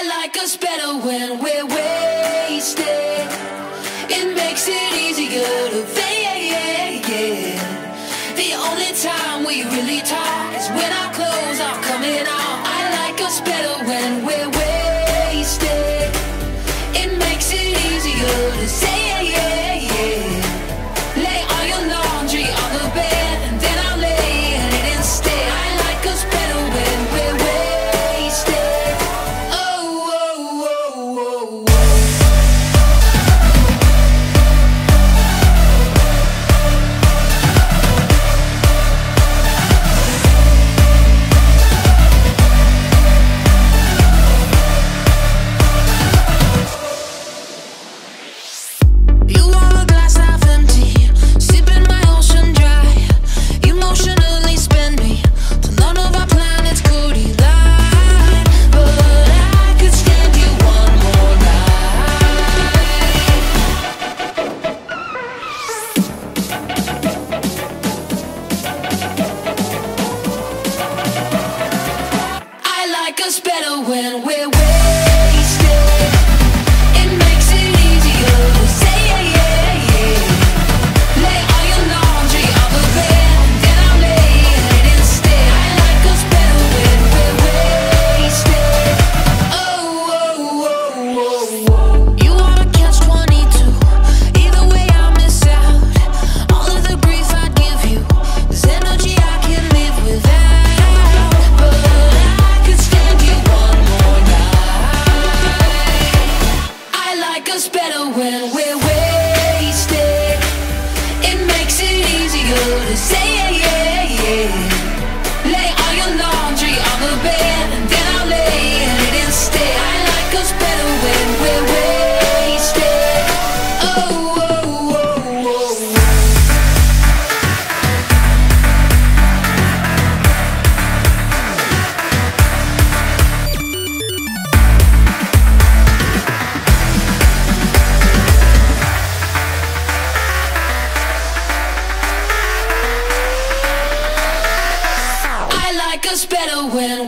I like us better when we're wasted. It makes it easier to think. when we're with when